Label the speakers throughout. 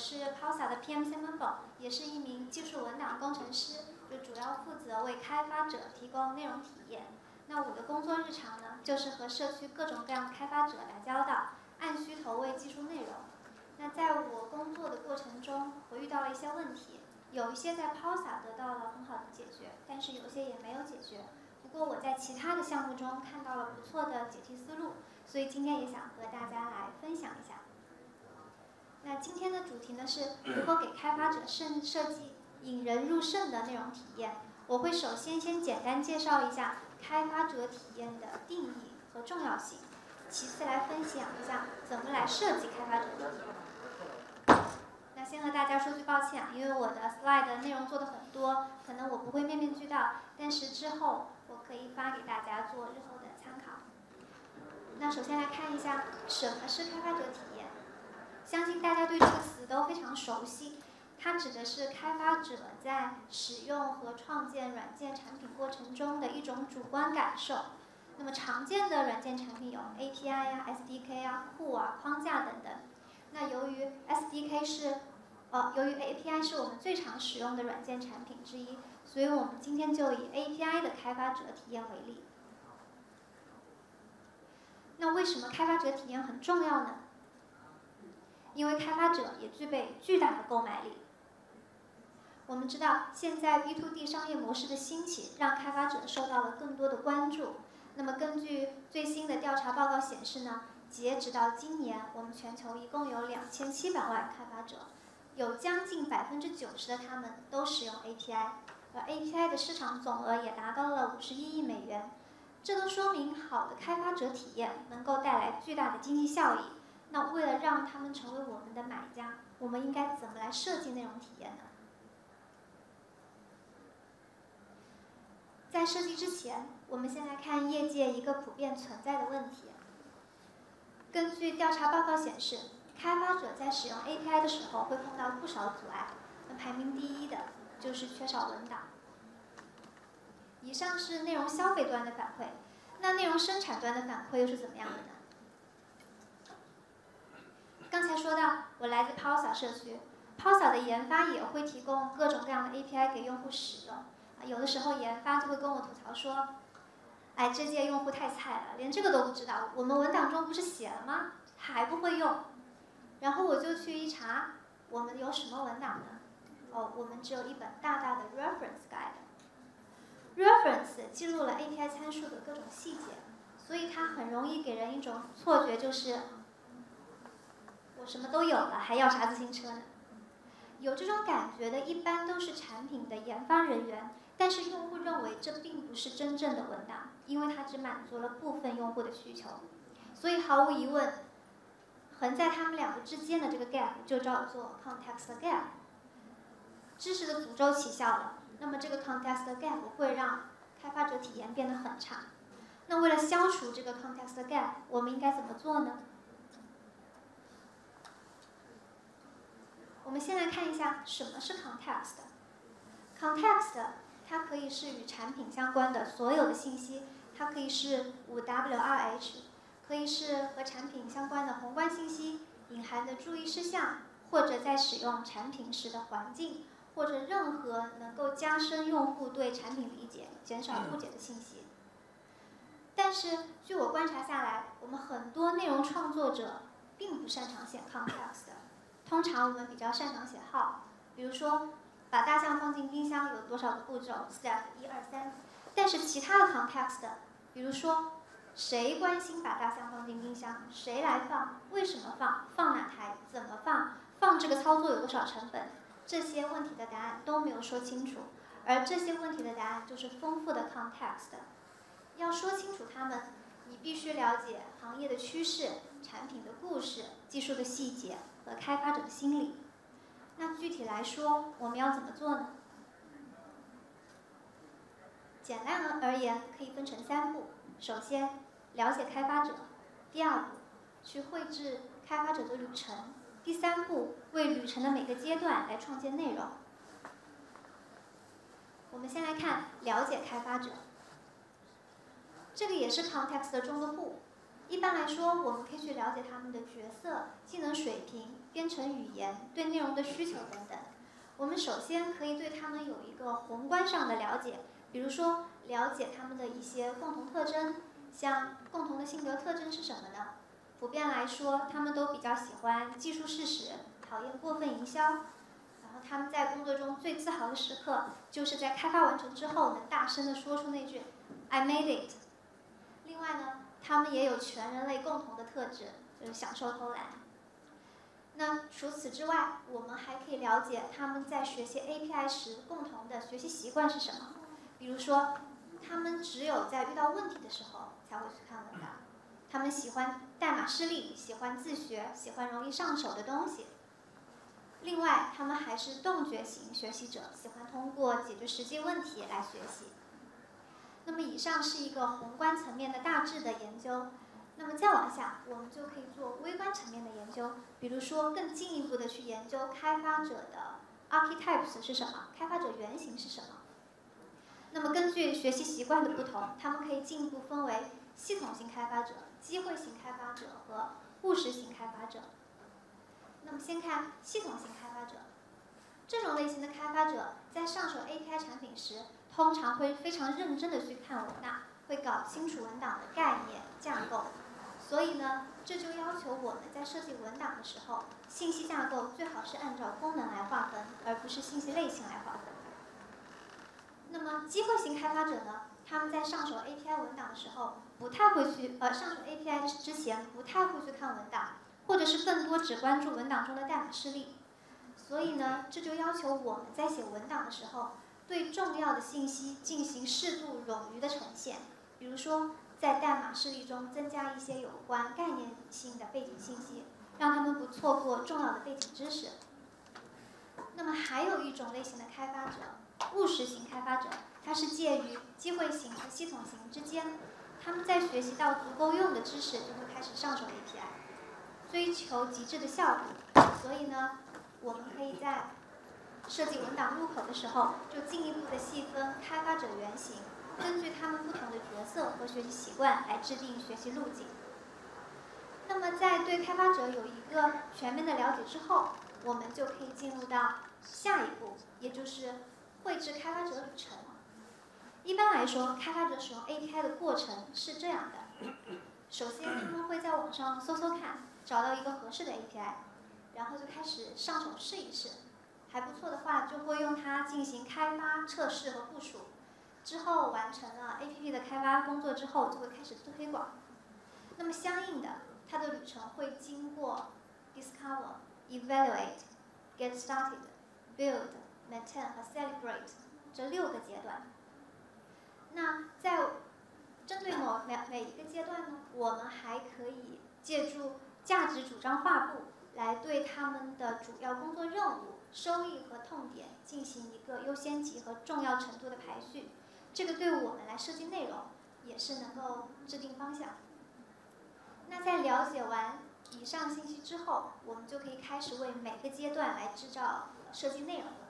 Speaker 1: 是 Posa 的 PM Member，也是一名技术文档工程师，就主要负责为开发者提供内容体验。那我的工作日常呢，就是和社区各种各样开发者打交道，按需投喂技术内容。那在我工作的过程中，我遇到了一些问题，有一些在 Pausa 得到了很好的解决，但是有些也没有解决。不过我在其他的项目中看到了不错的解题思路，所以今天也想和大家来分享一下。今天的主题呢是如何给开发者设设计引人入胜的内容体验。我会首先先简单介绍一下开发者体验的定义和重要性，其次来分享一下怎么来设计开发者体验。那先和大家说句抱歉啊，因为我的 slide 内容做的很多，可能我不会面面俱到，但是之后我可以发给大家做日后的参考。那首先来看一下什么是开发者体。相信大家对这个词都非常熟悉，它指的是开发者在使用和创建软件产品过程中的一种主观感受。那么常见的软件产品有 API 呀、SDK 啊、库啊、框架等等。那由于 SDK 是，呃，由于 API 是我们最常使用的软件产品之一，所以我们今天就以 API 的开发者体验为例。那为什么开发者体验很重要呢？因为开发者也具备巨大的购买力。我们知道，现在 B to D 商业模式的兴起，让开发者受到了更多的关注。那么，根据最新的调查报告显示呢，截止到今年，我们全球一共有两千七百万开发者，有将近百分之九十的他们都使用 API，而 API 的市场总额也达到了五十一亿美元。这都说明，好的开发者体验能够带来巨大的经济效益。那为了让他们成为我们的买家，我们应该怎么来设计内容体验呢？在设计之前，我们先来看业界一个普遍存在的问题。根据调查报告显示，开发者在使用 API 的时候会碰到不少阻碍。那排名第一的就是缺少文档。以上是内容消费端的反馈，那内容生产端的反馈又是怎么样的呢？刚才说到，我来自 Pausa 社区，Pausa 的研发也会提供各种各样的 API 给用户使用。有的时候研发就会跟我吐槽说：“哎，这届用户太菜了，连这个都不知道。我们文档中不是写了吗？还不会用。”然后我就去一查，我们有什么文档呢？哦，我们只有一本大大的 Reference Guide。Reference 记录了 API 参数的各种细节，所以它很容易给人一种错觉，就是。我什么都有了，还要啥自行车呢？有这种感觉的，一般都是产品的研发人员。但是用户认为这并不是真正的文档，因为它只满足了部分用户的需求。所以毫无疑问，横在他们两个之间的这个 gap 就叫做 context gap。知识的诅咒起效了。那么这个 context gap 会让开发者体验变得很差。那为了消除这个 context gap，我们应该怎么做呢？我们先来看一下什么是 context。context 它可以是与产品相关的所有的信息，它可以是五 W 二 H，可以是和产品相关的宏观信息、隐含的注意事项，或者在使用产品时的环境，或者任何能够加深用户对产品理解、减少误解的信息。但是，据我观察下来，我们很多内容创作者并不擅长写 context。通常我们比较擅长写号，比如说把大象放进冰箱有多少个步骤？Step 一二三。但是其他的 context，比如说谁关心把大象放进冰箱？谁来放？为什么放？放哪台？怎么放？放这个操作有多少成本？这些问题的答案都没有说清楚。而这些问题的答案就是丰富的 context。要说清楚它们，你必须了解行业的趋势、产品的故事、技术的细节。和开发者的心理。那具体来说，我们要怎么做呢？简单而言，可以分成三步：首先，了解开发者；第二步，去绘制开发者的旅程；第三步，为旅程的每个阶段来创建内容。我们先来看了解开发者，这个也是 context 中的步。一般来说，我们可以去了解他们的角色、技能水平、编程语言、对内容的需求等等。我们首先可以对他们有一个宏观上的了解，比如说了解他们的一些共同特征，像共同的性格特征是什么呢？普遍来说，他们都比较喜欢技术事实，讨厌过分营销。然后他们在工作中最自豪的时刻，就是在开发完成之后能大声的说出那句 “I made it”。另外呢，他们也有全人类共同的特质，就是享受偷懒。那除此之外，我们还可以了解他们在学习 API 时共同的学习习惯是什么。比如说，他们只有在遇到问题的时候才会去看文档。他们喜欢代码示例，喜欢自学，喜欢容易上手的东西。另外，他们还是洞觉型学习者，喜欢通过解决实际问题来学习。那么，以上是一个宏观层面的大致的研究。那么再往下，我们就可以做微观层面的研究，比如说更进一步的去研究开发者的 archetypes 是什么，开发者原型是什么。那么根据学习习惯的不同，他们可以进一步分为系统性开发者。机会型开发者和务实型开发者。那么先看系统性开发者，这种类型的开发者在上手 API 产品时，通常会非常认真的去看文档，会搞清楚文档的概念架构。所以呢，这就要求我们在设计文档的时候，信息架构最好是按照功能来划分，而不是信息类型来划分。那么机会型开发者呢？他们在上手 API 文档的时候，不太会去呃上手 API 之前不太会去看文档，或者是更多只关注文档中的代码示例。所以呢，这就要求我们在写文档的时候，对重要的信息进行适度冗余的呈现。比如说，在代码示例中增加一些有关概念性的背景信息，让他们不错过重要的背景知识。那么还有一种类型的开发者，务实型开发者。他是介于机会型和系统型之间，他们在学习到足够用的知识，就会开始上手 API，追求极致的效率。所以呢，我们可以在设计文档入口的时候，就进一步的细分开发者原型，根据他们不同的角色和学习习惯来制定学习路径。那么在对开发者有一个全面的了解之后，我们就可以进入到下一步，也就是绘制开发者旅程。一般来说，开发者使用 API 的过程是这样的：首先，他们会在网上搜搜看，找到一个合适的 API，然后就开始上手试一试，还不错的话，就会用它进行开发、测试和部署。之后完成了 APP 的开发工作之后，就会开始推广。那么相应的，它的旅程会经过 Discover、Evaluate、Get Started、Build、Maintain 和 Celebrate 这六个阶段。那在针对某每每一个阶段呢，我们还可以借助价值主张画布来对他们的主要工作任务、收益和痛点进行一个优先级和重要程度的排序。这个对我们来设计内容也是能够制定方向。那在了解完以上信息之后，我们就可以开始为每个阶段来制造设计内容了。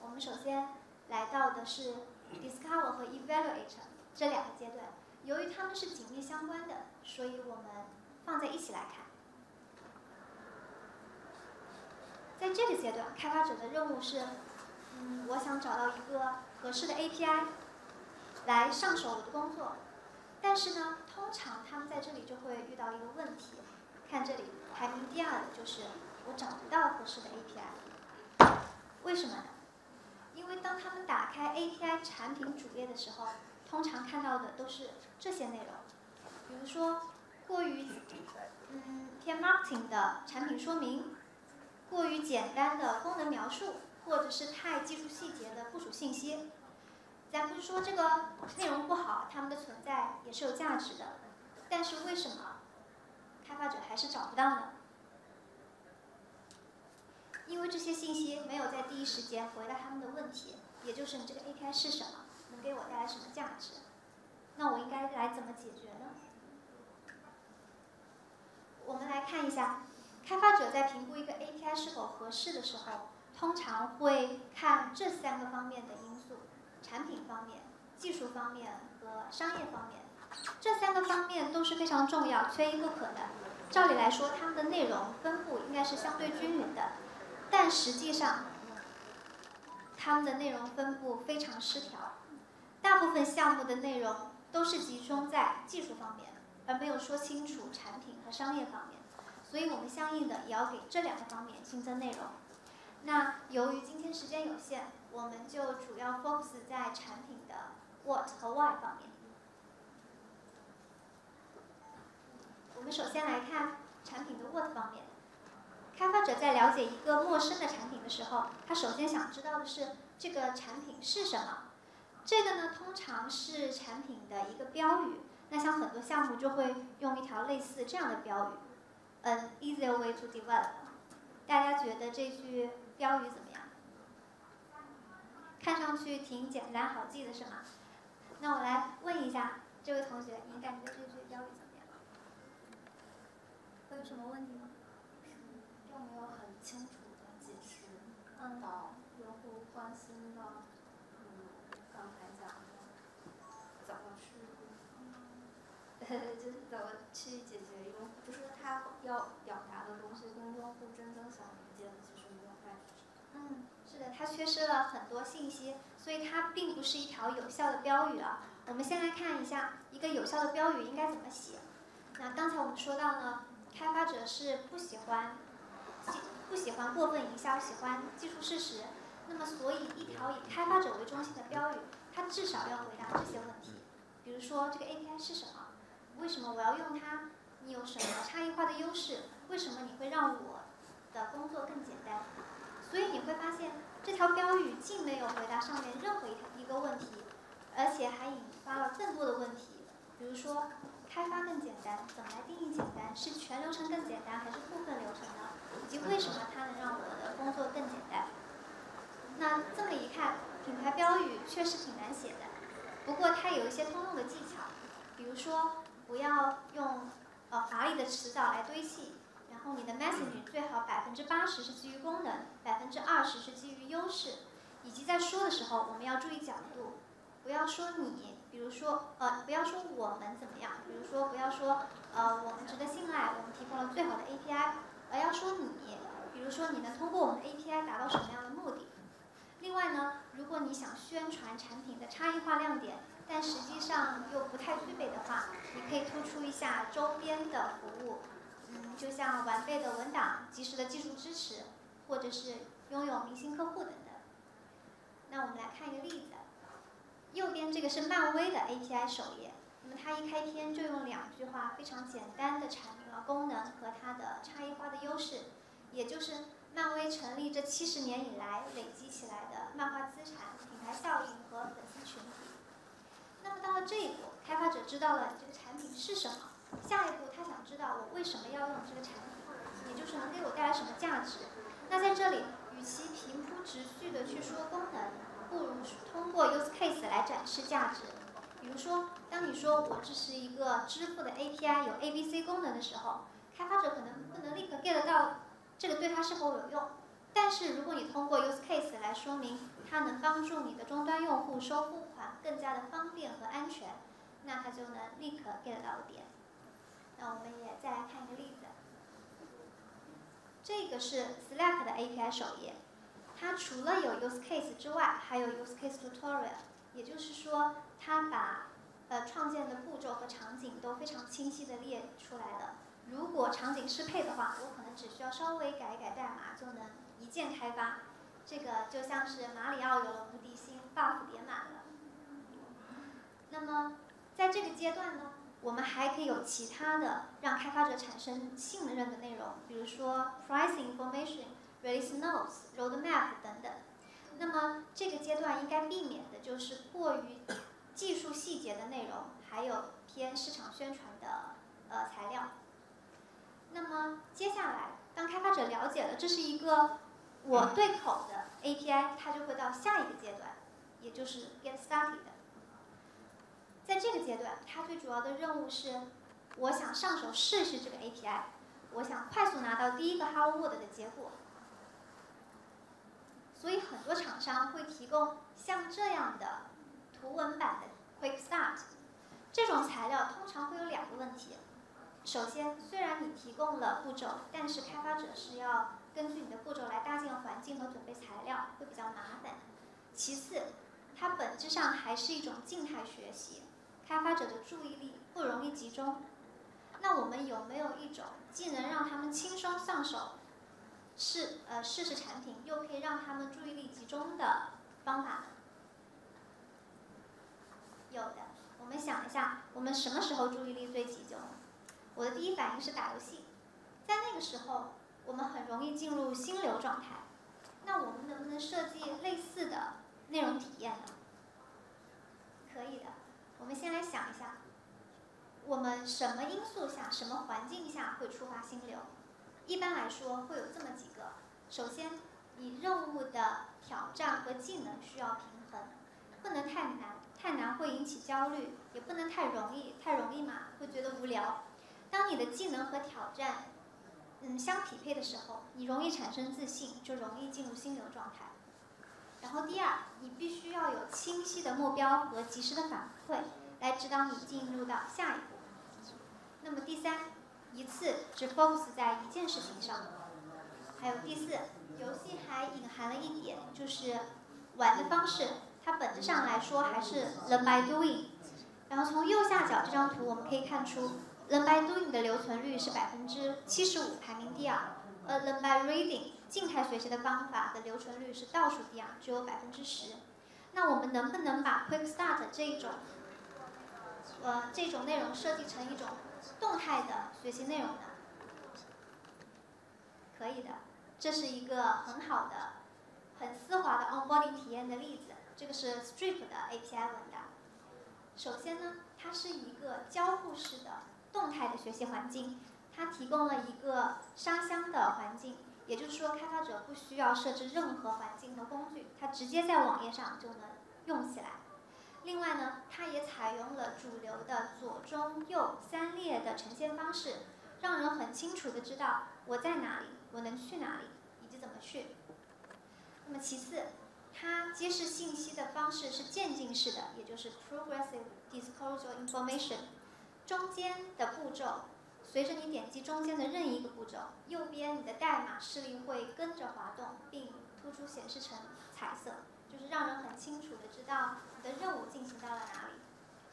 Speaker 1: 我们首先来到的是。Discover 和 Evaluate 这两个阶段，由于它们是紧密相关的，所以我们放在一起来看。在这个阶段，开发者的任务是，嗯，我想找到一个合适的 API 来上手我的工作。但是呢，通常他们在这里就会遇到一个问题，看这里排名第二的就是我找不到合适的 API，为什么呢？因为当他们打开 API 产品主页的时候，通常看到的都是这些内容，比如说过于嗯偏 marketing 的产品说明，过于简单的功能描述，或者是太技术细节的部署信息。咱不是说这个内容不好，他们的存在也是有价值的，但是为什么开发者还是找不到呢？因为这些信息没有在第一时间回答他们的问题，也就是你这个 API 是什么，能给我带来什么价值？那我应该来怎么解决呢？我们来看一下，开发者在评估一个 API 是否合适的时候，通常会看这三个方面的因：产品方面、技术方面和商业方面。这三个方面都是非常重要、缺一不可的。照理来说，它们的内容分布应该是相对均匀的，但实际上，它们的内容分布非常失调。大部分项目的内容都是集中在技术方面，而没有说清楚产品和商业方面，所以我们相应的也要给这两个方面新增内容。那由于今天时间有限，我们就主要 focus 在产品的 what 和 why 方面。我们首先来看产品的 what 方面。开发者在了解一个陌生的产品的时候，他首先想知道的是这个产品是什么。这个呢，通常是产品的一个标语。那像很多项目就会用一条类似这样的标语：“An easier way to develop。”大家觉得这句标语怎么样？看上去挺简单好记的是吗？那我来问一下这位同学，你感觉这句标语怎么样？会有什么问题吗？
Speaker 2: 并没有很清楚的解释
Speaker 1: 嗯，
Speaker 2: 到用户关心的，嗯，刚才讲的怎么去，
Speaker 1: 就是怎么
Speaker 2: 去解决用户，就是他要表达的东西跟用户真正想理解的
Speaker 1: 嗯，是的，它缺失了很多信息，所以它并不是一条有效的标语啊。我们先来看一下一个有效的标语应该怎么写。那刚才我们说到呢，开发者是不喜欢。不喜欢过分营销，喜欢技术事实。那么，所以一条以开发者为中心的标语，它至少要回答这些问题。比如说，这个 API 是什么？为什么我要用它？你有什么差异化的优势？为什么你会让我的工作更简单？所以你会发现，这条标语既没有回答上面任何一一个问题，而且还引发了更多的问题。比如说，开发更简单，怎么来定义简单？是全流程更简单，还是部分流程呢？以及为什么它能让我的工作更简单？那这么一看，品牌标语确实挺难写的。不过它有一些通用的技巧，比如说不要用呃华丽的词藻来堆砌，你的 messaging 最好百分之八十是基于功能，百分之二十是基于优势，以及在说的时候我们要注意角度，不要说你。比如说，呃，不要说我们怎么样，比如说不要说，呃，我们值得信赖，我们提供了最好的 API，而要说你，比如说你能通过我们的 API 达到什么样的目的。另外呢，如果你想宣传产品的差异化亮点，但实际上又不太具备的话，你可以突出一下周边的服务，嗯，就像完备的文档、及时的技术支持，或者是拥有明星客户等等。那我们来看一个例子。右边这个是漫威的 API 首页，那么它一开篇就用两句话非常简单的阐明了功能和它的差异化的优势，也就是漫威成立这七十年以来累积起来的漫画资产、品牌效应和粉丝群体。那么到了这一步，开发者知道了你这个产品是什么，下一步他想知道我为什么要用这个产品，也就是能给我带来什么价值。那在这里，与其平铺直叙的去说功能。不如通过 use case 来展示价值。比如说，当你说我支持一个支付的 API 有 ABC 功能的时候，开发者可能不能立刻 get 到这个对他是否有用。但是如果你通过 use case 来说明它能帮助你的终端用户收付款更加的方便和安全，那他就能立刻 get 到点。那我们也再来看一个例子。这个是 Slack 的 API 首页。它除了有 use case 之外，还有 use case tutorial，也就是说，它把呃创建的步骤和场景都非常清晰的列出来了。如果场景适配的话，我可能只需要稍微改一改代码就能一键开发。这个就像是马里奥有了无敌星，buff 叠满了。那么在这个阶段呢，我们还可以有其他的让开发者产生信任的内容，比如说 pricing information。Release notes, roadmap 等等。那么这个阶段应该避免的就是过于技术细节的内容，还有偏市场宣传的呃材料。那么接下来，当开发者了解了这是一个我对口的 API，他就会到下一个阶段，也就是 get started。在这个阶段，他最主要的任务是，我想上手试试这个 API，我想快速拿到第一个 Hello World 的结果。所以很多厂商会提供像这样的图文版的 Quick Start，这种材料通常会有两个问题。首先，虽然你提供了步骤，但是开发者是要根据你的步骤来搭建环境和准备材料，会比较麻烦。其次，它本质上还是一种静态学习，开发者的注意力不容易集中。那我们有没有一种既能让他们轻松上手试呃试试产品，又可以让他们注意力集中的方法呢？有的。我们想一下，我们什么时候注意力最集中？我的第一反应是打游戏，在那个时候，我们很容易进入心流状态。那我们能不能设计类似的内容体验呢？可以的。我们先来想一下，我们什么因素下、什么环境下会触发心流？一般来说会有这么几个：首先，你任务的挑战和技能需要平衡，不能太难，太难会引起焦虑；也不能太容易，太容易嘛会觉得无聊。当你的技能和挑战，嗯相匹配的时候，你容易产生自信，就容易进入心流状态。然后第二，你必须要有清晰的目标和及时的反馈，来指导你进入到下一步。那么第三，一次只 focus 在一件事情上。还有第四，游戏还隐含了一点，就是玩的方式，它本质上来说还是 learn by doing。然后从右下角这张图我们可以看出，learn by doing 的留存率是百分之七十五，排名第二。呃，learn by reading 静态学习的方法的留存率是倒数第二，只有百分之十。那我们能不能把 Quick Start 这种，呃，这种内容设计成一种动态的学习内容呢？可以的，这是一个很好的、很丝滑的 onboarding 体验的例子。这个是 Strip 的 API 文档。首先呢，它是一个交互式的动态的学习环境。它提供了一个沙箱的环境，也就是说，开发者不需要设置任何环境和工具，它直接在网页上就能用起来。另外呢，它也采用了主流的左中右三列的呈现方式，让人很清楚的知道我在哪里，我能去哪里，以及怎么去。那么其次，它揭示信息的方式是渐进式的，也就是 progressive disclosure information，中间的步骤。随着你点击中间的任意一个步骤，右边你的代码示例会跟着滑动，并突出显示成彩色，就是让人很清楚的知道你的任务进行到了哪里。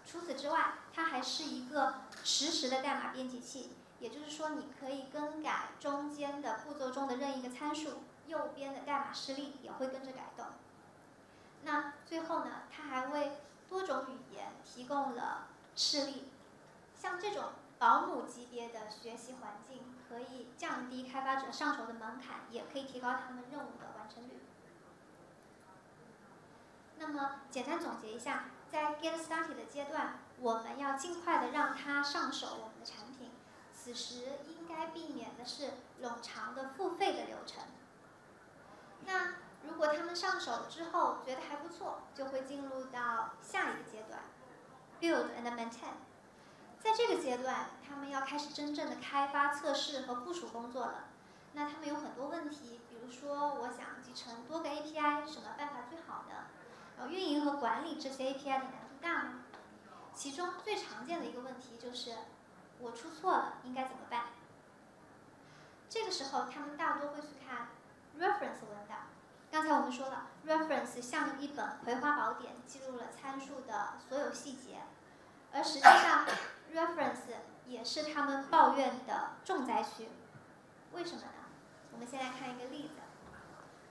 Speaker 1: 除此之外，它还是一个实时的代码编辑器，也就是说你可以更改中间的步骤中的任意一个参数，右边的代码示例也会跟着改动。那最后呢，它还为多种语言提供了示例，像这种。保姆级别的学习环境可以降低开发者上手的门槛，也可以提高他们任务的完成率。那么，简单总结一下，在 get started 的阶段，我们要尽快的让他上手我们的产品。此时应该避免的是冗长的付费的流程。那如果他们上手之后觉得还不错，就会进入到下一个阶段，build and maintain。在这个阶段，他们要开始真正的开发、测试和部署工作了。那他们有很多问题，比如说，我想集成多个 API，什么办法最好呢？然后运营和管理这些 API 的难度大吗？其中最常见的一个问题就是，我出错了，应该怎么办？这个时候，他们大多会去看 reference 文档。刚才我们说了，reference 像一本葵花宝典，记录了参数的所有细节，而实际上。Reference 也是他们抱怨的重灾区，为什么呢？我们先来看一个例子，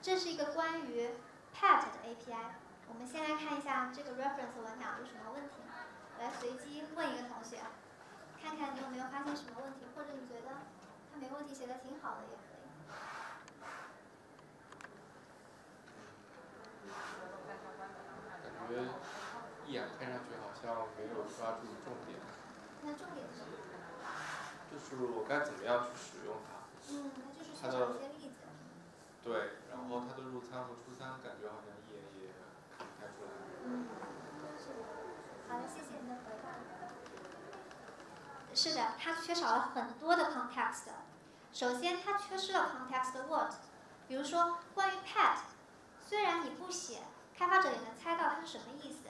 Speaker 1: 这是一个关于 Pet 的 API。我们先来看一下这个 Reference 文档有什么问题。我来随机问一个同学，看看你有没有发现什么问题，或者你觉得他没问题，写的挺好的也可以。
Speaker 3: 感觉一眼看上去像没有抓住重点。
Speaker 1: 那重点是什么？
Speaker 3: 就是我该怎么样去使用它。
Speaker 1: 嗯，那就是举一些例子。
Speaker 3: 对，然后它的入仓和出仓感觉好像一眼也看不太出来。
Speaker 1: 嗯，好的，谢谢您的回答。是的，它缺少了很多的 context。首先，它缺失了 context word，比如说关于 pet，虽然你不写，开发者也能猜到它是什么意思，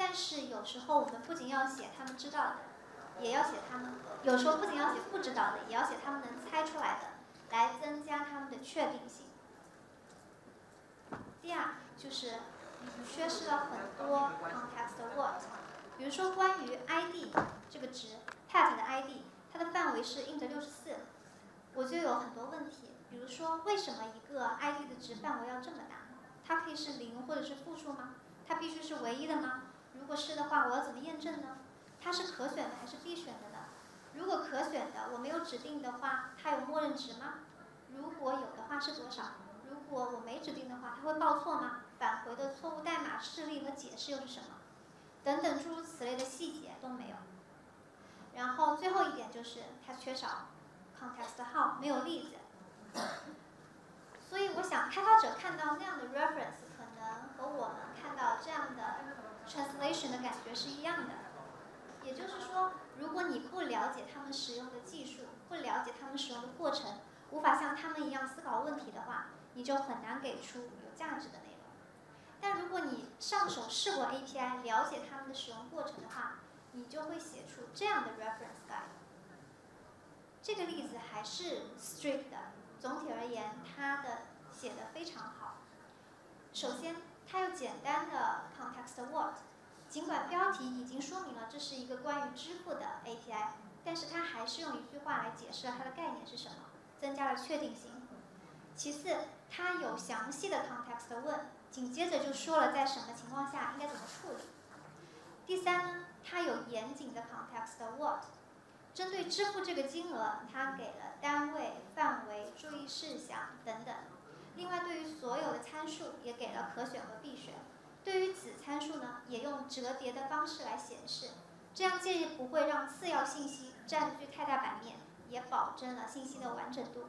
Speaker 1: 但是有时候我们不仅要写他们知道的。也要写他们有时候不仅要写不知道的，也要写他们能猜出来的，来增加他们的确定性。第二就是缺失了很多 context word，比如说关于 ID 这个值，pet 的 ID，它的范围是 int 六十四，我就有很多问题，比如说为什么一个 ID 的值范围要这么大？它可以是零或者是负数吗？它必须是唯一的吗？如果是的话，我要怎么验证呢？它是可选的还是必选的呢？如果可选的，我没有指定的话，它有默认值吗？如果有的话是多少？如果我没指定的话，它会报错吗？返回的错误代码示例和解释又是什么？等等诸如此类的细节都没有。然后最后一点就是它缺少 context how，没有例子。所以我想，开发者看到那样的 reference，可能和我们看到这样的 translation 的感觉是一样的。也就是说，如果你不了解他们使用的技术，不了解他们使用的过程，无法像他们一样思考问题的话，你就很难给出有价值的内容。但如果你上手试过 API，了解他们的使用过程的话，你就会写出这样的 reference guide。这个例子还是 strict 的，总体而言，它的写的非常好。首先，它有简单的 context word。尽管标题已经说明了这是一个关于支付的 API，但是它还是用一句话来解释了它的概念是什么，增加了确定性。其次，它有详细的 context 问，紧接着就说了在什么情况下应该怎么处理。第三呢，它有严谨的 context word，针对支付这个金额，它给了单位、范围、注意事项等等。另外，对于所有的参数也给了可选和必选。对于子参数呢，也用折叠的方式来显示，这样既不会让次要信息占据太大版面，也保证了信息的完整度。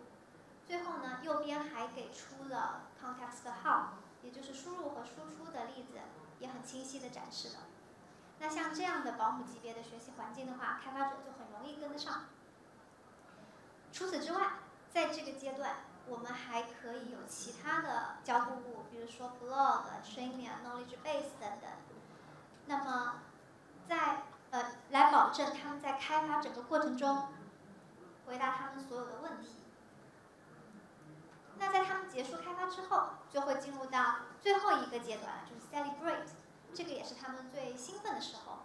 Speaker 1: 最后呢，右边还给出了 context how，也就是输入和输出的例子，也很清晰的展示了。那像这样的保姆级别的学习环境的话，开发者就很容易跟得上。除此之外，在这个阶段。我们还可以有其他的交互物，比如说 blog、training、knowledge base 等等。那么，在呃来保证他们在开发整个过程中回答他们所有的问题。那在他们结束开发之后，就会进入到最后一个阶段，就是 celebrate。这个也是他们最兴奋的时候，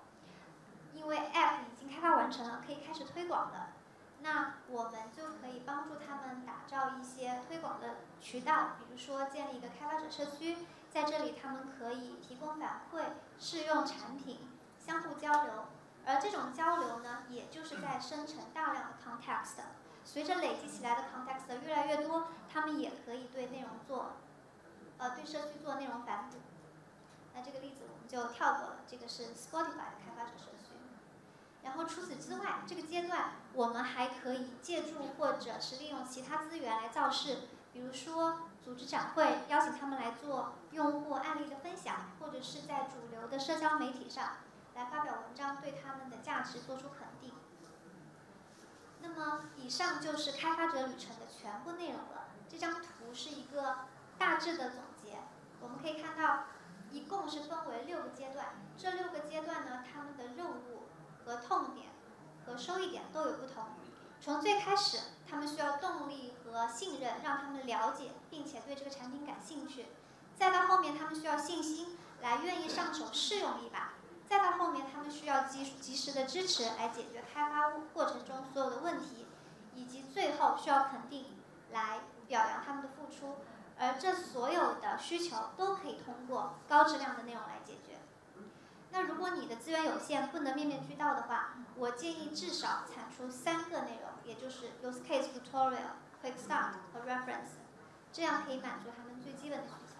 Speaker 1: 因为 app 已经开发完成了，可以开始推广了。那我们就可以帮助他们打造一些推广的渠道，比如说建立一个开发者社区，在这里他们可以提供反馈、试用产品、相互交流，而这种交流呢，也就是在生成大量的 context。随着累积起来的 context 越来越多，他们也可以对内容做，呃，对社区做内容反哺。那这个例子我们就跳过了，这个是 Spotify 的开发者社区。然后除此之外，这个阶段我们还可以借助或者是利用其他资源来造势，比如说组织展会，邀请他们来做用户案例的分享，或者是在主流的社交媒体上来发表文章，对他们的价值做出肯定。那么以上就是开发者旅程的全部内容了。这张图是一个大致的总结，我们可以看到，一共是分为六个阶段，这六个阶段呢，他们的任务。和痛点和收益点都有不同。从最开始，他们需要动力和信任，让他们了解并且对这个产品感兴趣；再到后面，他们需要信心，来愿意上手试用一把；再到后面，他们需要及及时的支持，来解决开发过程中所有的问题；以及最后需要肯定，来表扬他们的付出。而这所有的需求都可以通过高质量的内容来解决。那如果你的资源有限，不能面面俱到的话，我建议至少产出三个内容，也就是 use case tutorial、quick start 和 reference，这样可以满足他们最基本的需求。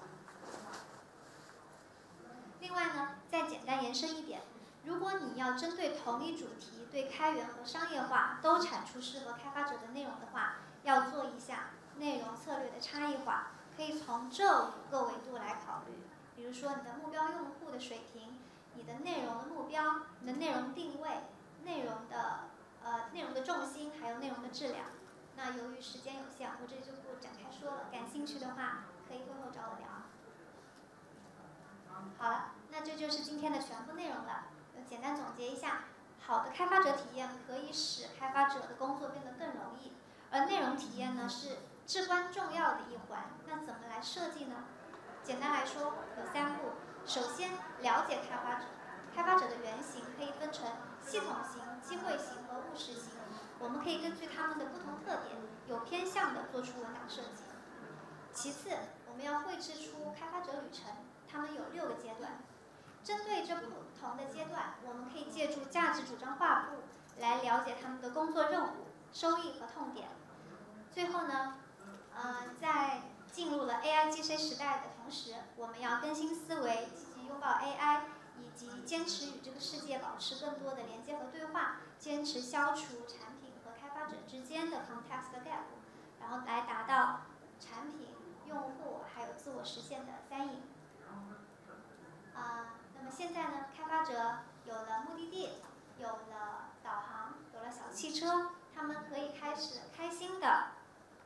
Speaker 1: 另外呢，再简单延伸一点，如果你要针对同一主题，对开源和商业化都产出适合开发者的内容的话，要做一下内容策略的差异化，可以从这五个维度来考虑，比如说你的目标用户的水平。你的内容的目标，你的内容定位，内容的呃内容的重心，还有内容的质量。那由于时间有限，我这里就不展开说了。感兴趣的话，可以会后找我聊。好了，那这就是今天的全部内容了。简单总结一下好的开发者体验可以使开发者的工作变得更容易，而内容体验呢是至关重要的一环。那怎么来设计呢？简单来说有三步：首先了解开发者，开发者的原型可以分成系统型、机会型和务实型。我们可以根据他们的不同特点，有偏向的做出文档设计。其次，我们要绘制出开发者旅程，他们有六个阶段。针对这不同的阶段，我们可以借助价值主张画布来了解他们的工作任务、收益和痛点。最后呢，呃，在的同时，我们要更新思维，积极拥抱 AI，以及坚持与这个世界保持更多的连接和对话，坚持消除产品和开发者之间的 context gap，然后来达到产品、用户还有自我实现的三赢。啊。那么现在呢，开发者有了目的地，有了导航，有了小汽车，他们可以开始开心的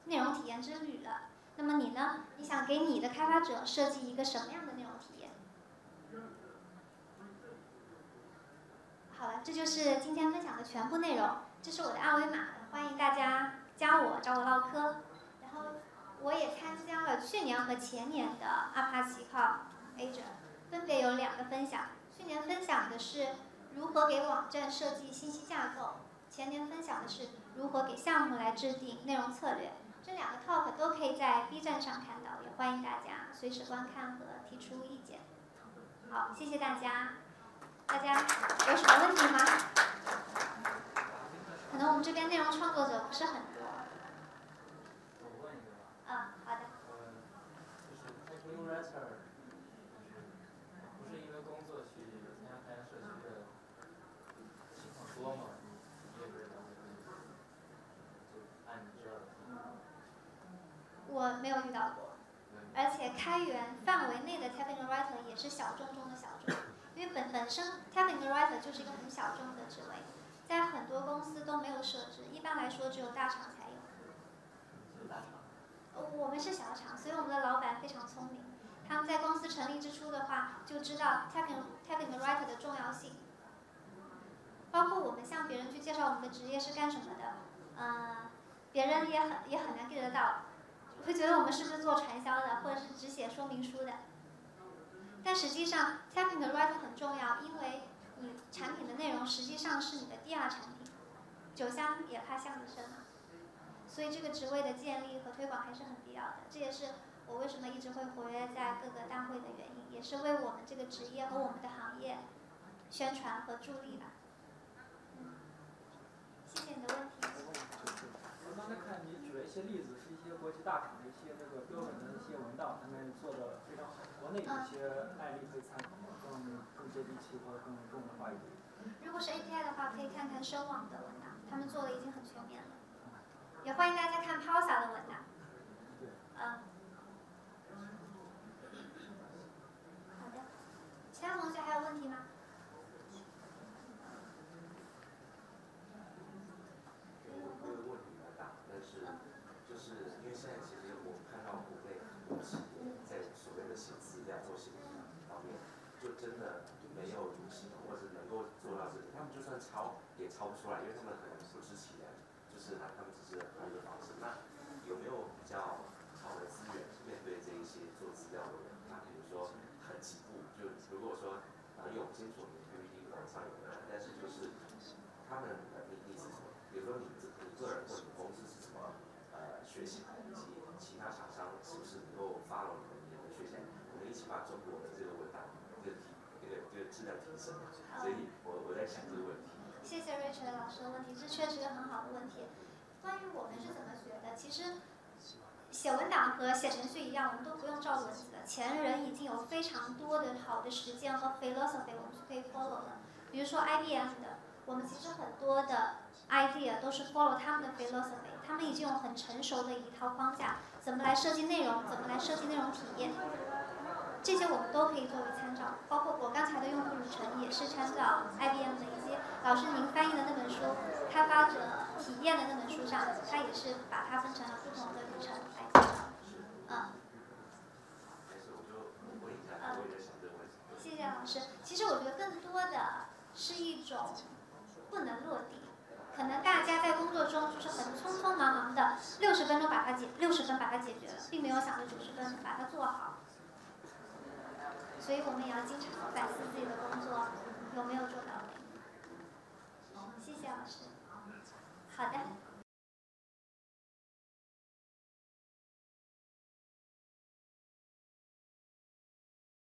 Speaker 1: 内容体验之旅了。那么你呢？你想给你的开发者设计一个什么样的内容体验？好了，这就是今天分享的全部内容。这是我的二维码，欢迎大家加我，找我唠嗑。然后我也参加了去年和前年的阿帕奇靠 Agent。分别有两个分享，去年分享的是如何给网站设计信息架构，前年分享的是如何给项目来制定内容策略。这两个 talk 都可以在 B 站上看到，也欢迎大家随时观看和提出意见。好，谢谢大家。大家有什么问题吗？可能我们这边内容创作者不是很多。嗯，好的。
Speaker 4: 呃，就是 copywriter。
Speaker 1: 我没有遇到过，而且开源范围内的 technical writer 也是小众中的小众，因为本本身 technical writer 就是一个很小众的职位，在很多公司都没有设置，一般来说只有大厂才有。我们是小厂，所以我们的老板非常聪明，他们在公司成立之初的话就知道 technical technical writer 的重要性，包括我们向别人去介绍我们的职业是干什么的，嗯，别人也很也很难 get 得到。会觉得我们是不是做传销的，或者是只写说明书的？但实际上产品 writer 很重要，因为你产品的内容实际上是你的第二产品。酒香也怕巷子深嘛，所以这个职位的建立和推广还是很必要的。这也是我为什么一直会活跃在各个大会的原因，也是为我们这个职业和我们的行业宣传和助力的。嗯，谢谢你的问题。
Speaker 5: 我刚才看你举了一些例子。国际大厂的一些那个标准的一些文档，他们做的非常好。国内一些案例可以参考吗？更更接地气或者更中文化一点。
Speaker 1: 如果是 API 的话，可以看看深网的文档，他们做的已经很全面了。也欢迎大家看 Pausa 的文档。嗯。好的。其他同学还有问题吗？
Speaker 6: 抄不出来，因为他们可能不知其然，就是他他们只是换一个方式。那有没有比较好的资源面对这一些做资料的人？那比如说很几步，就如果说很有清楚你 PPT 网上有的，但是就是他们的你你是什么？比如说你你个人或者公司是什么呃学习以及其他厂商是不是能够 follow 你的学习？我们一起把中国的这个文档这个提这个这个质量提升。所以我我在想这个问题。
Speaker 1: 谢谢 Richard 老师的问题，这确实一个很好的问题。关于我们是怎么学的，其实写文档和写程序一样，我们都不用照文字的。前人已经有非常多的好的实践和 philosophy，我们是可以 follow 的。比如说 IBM 的，我们其实很多的 idea 都是 follow 他们的 philosophy，他们已经有很成熟的一套框架，怎么来设计内容，怎么来设计内容体验。这些我们都可以作为参照，包括我刚才的用户旅程也是参照 IBM 的一些老师您翻译的那本书《开发者体验》的那本书上，它也是把它分成了不同的旅程来介绍。嗯。谢谢老师。其实我觉得更多的是一种不能落地。可能大家在工作中就是很匆匆忙忙的，六十分钟把它解，六十分把它解决了，并没有想着九十分把它做好。所以我们也要经常反思自己的工作有没有做到好的。